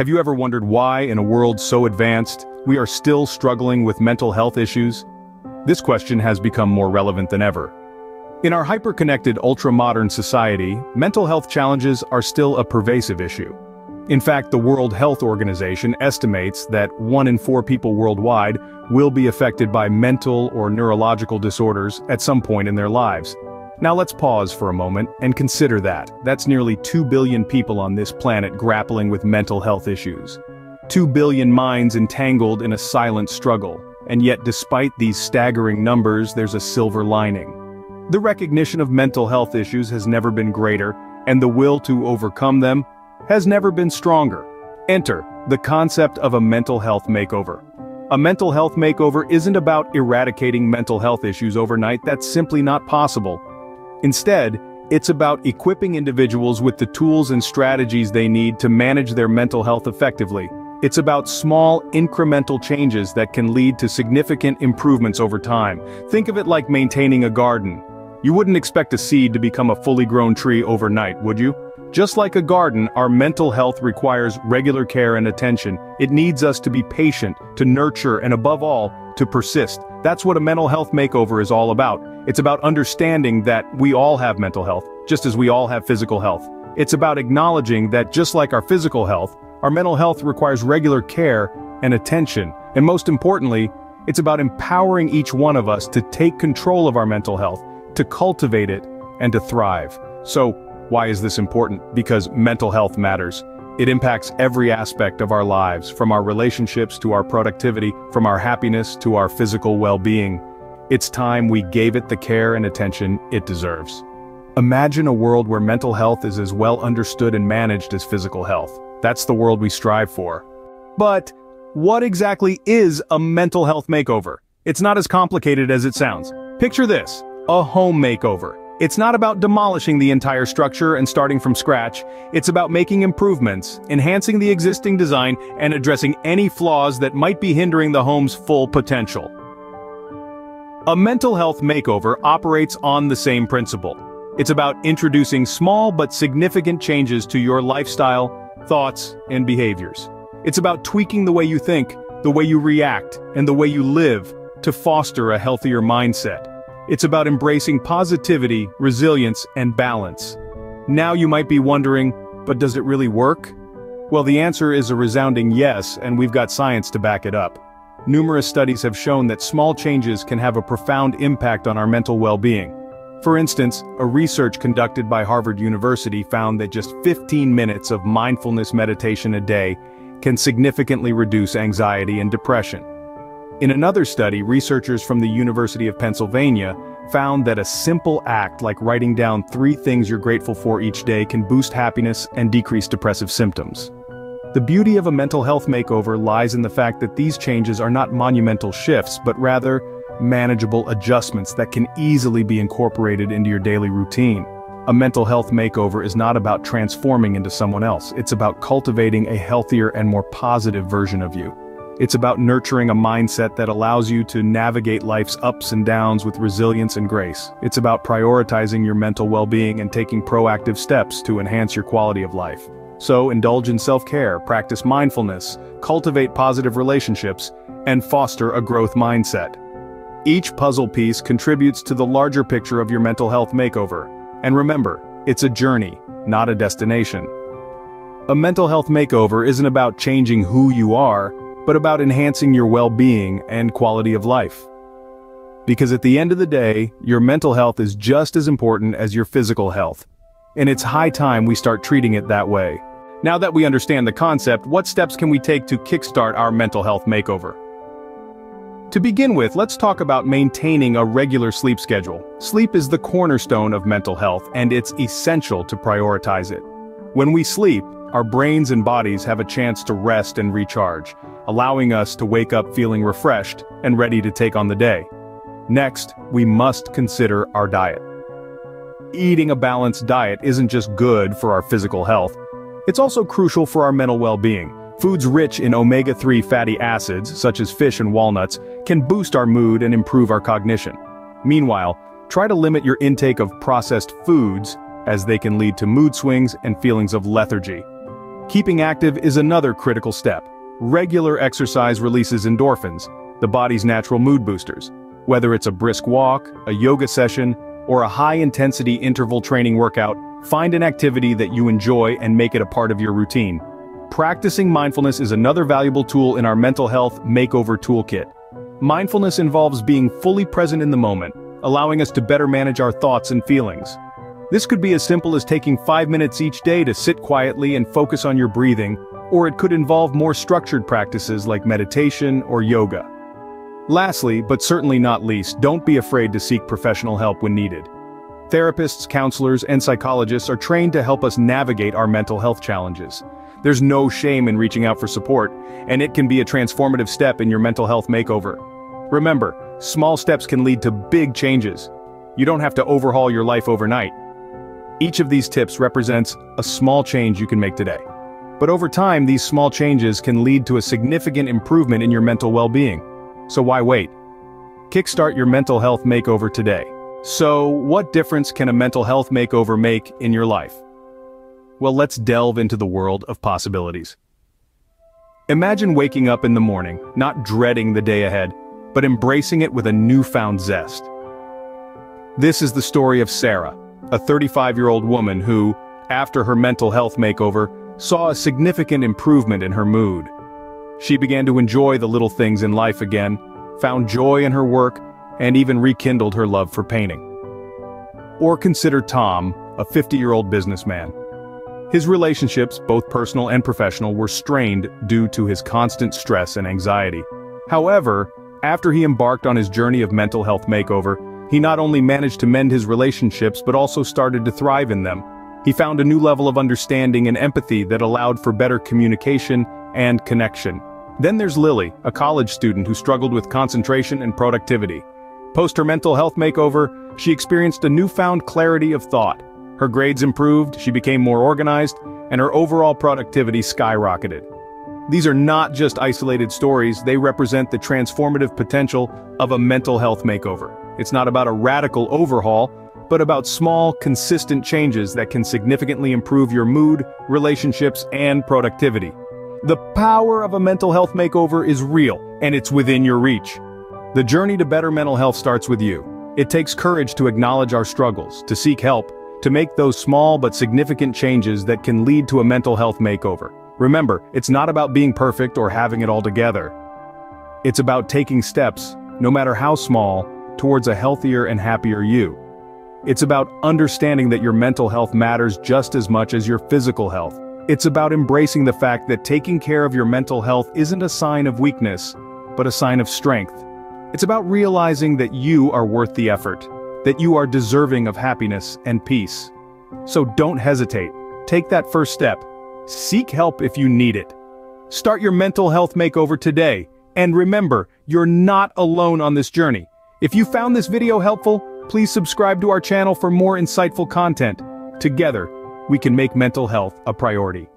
Have you ever wondered why, in a world so advanced, we are still struggling with mental health issues? This question has become more relevant than ever. In our hyper-connected, ultra-modern society, mental health challenges are still a pervasive issue. In fact, the World Health Organization estimates that one in four people worldwide will be affected by mental or neurological disorders at some point in their lives. Now let's pause for a moment and consider that. That's nearly 2 billion people on this planet grappling with mental health issues. 2 billion minds entangled in a silent struggle. And yet despite these staggering numbers there's a silver lining. The recognition of mental health issues has never been greater, and the will to overcome them has never been stronger. Enter the concept of a mental health makeover. A mental health makeover isn't about eradicating mental health issues overnight, that's simply not possible. Instead, it's about equipping individuals with the tools and strategies they need to manage their mental health effectively. It's about small, incremental changes that can lead to significant improvements over time. Think of it like maintaining a garden. You wouldn't expect a seed to become a fully grown tree overnight, would you? Just like a garden, our mental health requires regular care and attention. It needs us to be patient, to nurture, and above all, to persist. That's what a mental health makeover is all about. It's about understanding that we all have mental health, just as we all have physical health. It's about acknowledging that just like our physical health, our mental health requires regular care and attention. And most importantly, it's about empowering each one of us to take control of our mental health, to cultivate it, and to thrive. So, why is this important? Because mental health matters. It impacts every aspect of our lives, from our relationships to our productivity, from our happiness to our physical well-being. It's time we gave it the care and attention it deserves. Imagine a world where mental health is as well understood and managed as physical health. That's the world we strive for. But, what exactly is a mental health makeover? It's not as complicated as it sounds. Picture this, a home makeover. It's not about demolishing the entire structure and starting from scratch, it's about making improvements, enhancing the existing design, and addressing any flaws that might be hindering the home's full potential. A mental health makeover operates on the same principle. It's about introducing small but significant changes to your lifestyle, thoughts, and behaviors. It's about tweaking the way you think, the way you react, and the way you live to foster a healthier mindset. It's about embracing positivity, resilience, and balance. Now you might be wondering, but does it really work? Well the answer is a resounding yes, and we've got science to back it up. Numerous studies have shown that small changes can have a profound impact on our mental well-being. For instance, a research conducted by Harvard University found that just 15 minutes of mindfulness meditation a day can significantly reduce anxiety and depression. In another study, researchers from the University of Pennsylvania found that a simple act like writing down three things you're grateful for each day can boost happiness and decrease depressive symptoms. The beauty of a mental health makeover lies in the fact that these changes are not monumental shifts, but rather manageable adjustments that can easily be incorporated into your daily routine. A mental health makeover is not about transforming into someone else, it's about cultivating a healthier and more positive version of you. It's about nurturing a mindset that allows you to navigate life's ups and downs with resilience and grace. It's about prioritizing your mental well-being and taking proactive steps to enhance your quality of life. So indulge in self-care, practice mindfulness, cultivate positive relationships, and foster a growth mindset. Each puzzle piece contributes to the larger picture of your mental health makeover. And remember, it's a journey, not a destination. A mental health makeover isn't about changing who you are, but about enhancing your well-being and quality of life. Because at the end of the day, your mental health is just as important as your physical health. And it's high time we start treating it that way. Now that we understand the concept, what steps can we take to kickstart our mental health makeover? To begin with, let's talk about maintaining a regular sleep schedule. Sleep is the cornerstone of mental health, and it's essential to prioritize it. When we sleep, our brains and bodies have a chance to rest and recharge, allowing us to wake up feeling refreshed and ready to take on the day. Next, we must consider our diet. Eating a balanced diet isn't just good for our physical health, it's also crucial for our mental well-being. Foods rich in omega-3 fatty acids, such as fish and walnuts, can boost our mood and improve our cognition. Meanwhile, try to limit your intake of processed foods, as they can lead to mood swings and feelings of lethargy. Keeping active is another critical step. Regular exercise releases endorphins, the body's natural mood boosters. Whether it's a brisk walk, a yoga session, or a high-intensity interval training workout, find an activity that you enjoy and make it a part of your routine. Practicing mindfulness is another valuable tool in our mental health makeover toolkit. Mindfulness involves being fully present in the moment, allowing us to better manage our thoughts and feelings. This could be as simple as taking five minutes each day to sit quietly and focus on your breathing, or it could involve more structured practices like meditation or yoga. Lastly, but certainly not least, don't be afraid to seek professional help when needed. Therapists, counselors, and psychologists are trained to help us navigate our mental health challenges. There's no shame in reaching out for support, and it can be a transformative step in your mental health makeover. Remember, small steps can lead to big changes. You don't have to overhaul your life overnight. Each of these tips represents a small change you can make today. But over time these small changes can lead to a significant improvement in your mental well-being. So why wait? Kickstart your mental health makeover today. So, what difference can a mental health makeover make in your life? Well, let's delve into the world of possibilities. Imagine waking up in the morning, not dreading the day ahead, but embracing it with a newfound zest. This is the story of Sarah, a 35-year-old woman who, after her mental health makeover, saw a significant improvement in her mood. She began to enjoy the little things in life again, found joy in her work, and even rekindled her love for painting. Or consider Tom, a 50-year-old businessman. His relationships, both personal and professional, were strained due to his constant stress and anxiety. However, after he embarked on his journey of mental health makeover, he not only managed to mend his relationships but also started to thrive in them. He found a new level of understanding and empathy that allowed for better communication and connection. Then there's Lily, a college student who struggled with concentration and productivity. Post her mental health makeover, she experienced a newfound clarity of thought. Her grades improved, she became more organized, and her overall productivity skyrocketed. These are not just isolated stories, they represent the transformative potential of a mental health makeover. It's not about a radical overhaul, but about small, consistent changes that can significantly improve your mood, relationships, and productivity. The power of a mental health makeover is real, and it's within your reach. The journey to better mental health starts with you. It takes courage to acknowledge our struggles, to seek help, to make those small but significant changes that can lead to a mental health makeover. Remember, it's not about being perfect or having it all together. It's about taking steps, no matter how small, towards a healthier and happier you. It's about understanding that your mental health matters just as much as your physical health. It's about embracing the fact that taking care of your mental health isn't a sign of weakness, but a sign of strength. It's about realizing that you are worth the effort, that you are deserving of happiness and peace. So don't hesitate. Take that first step. Seek help if you need it. Start your mental health makeover today, and remember, you're not alone on this journey. If you found this video helpful, please subscribe to our channel for more insightful content. Together, we can make mental health a priority.